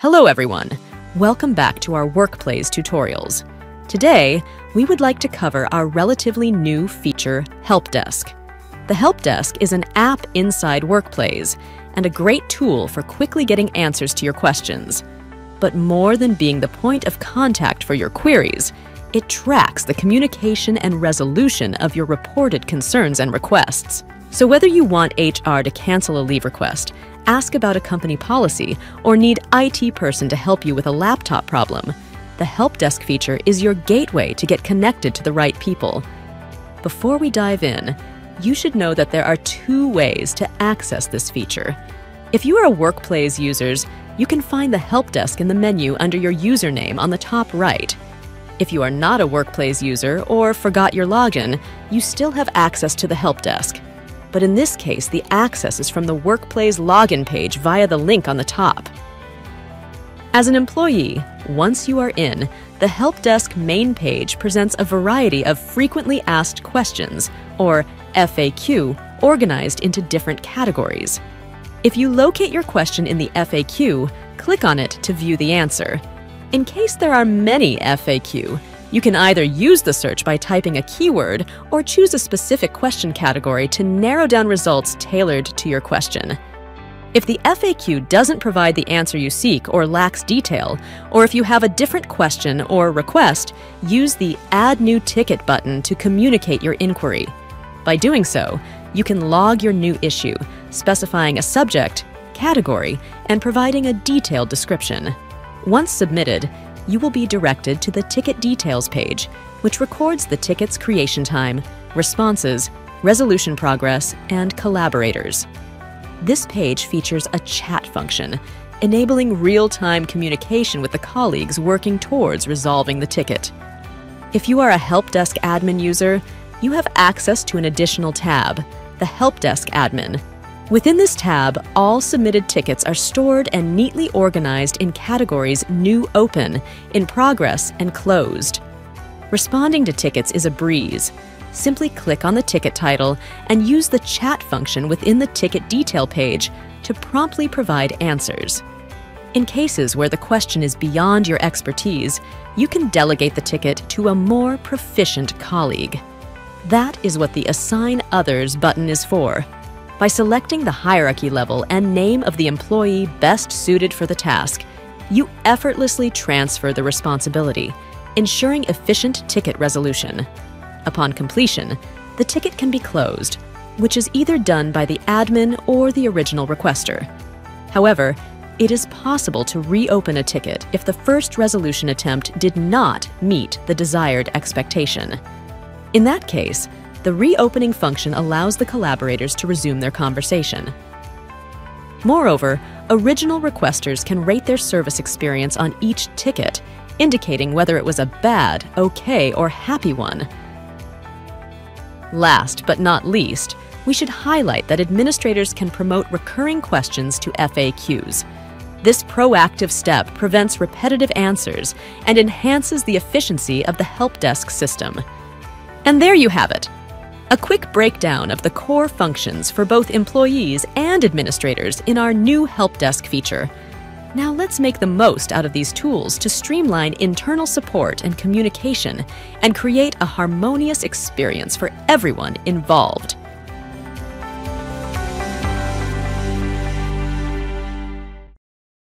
Hello everyone! Welcome back to our Workplace tutorials. Today, we would like to cover our relatively new feature, Help Desk. The Help Desk is an app inside Workplace and a great tool for quickly getting answers to your questions. But more than being the point of contact for your queries, it tracks the communication and resolution of your reported concerns and requests. So whether you want HR to cancel a leave request, ask about a company policy, or need IT person to help you with a laptop problem, the Help Desk feature is your gateway to get connected to the right people. Before we dive in, you should know that there are two ways to access this feature. If you are a Workplace users, you can find the Help Desk in the menu under your username on the top right. If you are not a Workplace user or forgot your login, you still have access to the Help Desk but in this case, the access is from the Workplace login page via the link on the top. As an employee, once you are in, the Help Desk main page presents a variety of frequently asked questions, or FAQ, organized into different categories. If you locate your question in the FAQ, click on it to view the answer. In case there are many FAQ, you can either use the search by typing a keyword or choose a specific question category to narrow down results tailored to your question. If the FAQ doesn't provide the answer you seek or lacks detail, or if you have a different question or request, use the Add New Ticket button to communicate your inquiry. By doing so, you can log your new issue, specifying a subject, category, and providing a detailed description. Once submitted, you will be directed to the Ticket Details page, which records the ticket's creation time, responses, resolution progress, and collaborators. This page features a chat function, enabling real-time communication with the colleagues working towards resolving the ticket. If you are a Help Desk admin user, you have access to an additional tab, the Help Desk Admin, Within this tab, all submitted tickets are stored and neatly organized in categories New Open, In Progress, and Closed. Responding to tickets is a breeze. Simply click on the ticket title and use the chat function within the ticket detail page to promptly provide answers. In cases where the question is beyond your expertise, you can delegate the ticket to a more proficient colleague. That is what the Assign Others button is for. By selecting the hierarchy level and name of the employee best suited for the task, you effortlessly transfer the responsibility, ensuring efficient ticket resolution. Upon completion, the ticket can be closed, which is either done by the admin or the original requester. However, it is possible to reopen a ticket if the first resolution attempt did not meet the desired expectation. In that case, the reopening function allows the collaborators to resume their conversation. Moreover, original requesters can rate their service experience on each ticket, indicating whether it was a bad, okay, or happy one. Last but not least, we should highlight that administrators can promote recurring questions to FAQs. This proactive step prevents repetitive answers and enhances the efficiency of the help desk system. And there you have it a quick breakdown of the core functions for both employees and administrators in our new Help Desk feature. Now let's make the most out of these tools to streamline internal support and communication and create a harmonious experience for everyone involved.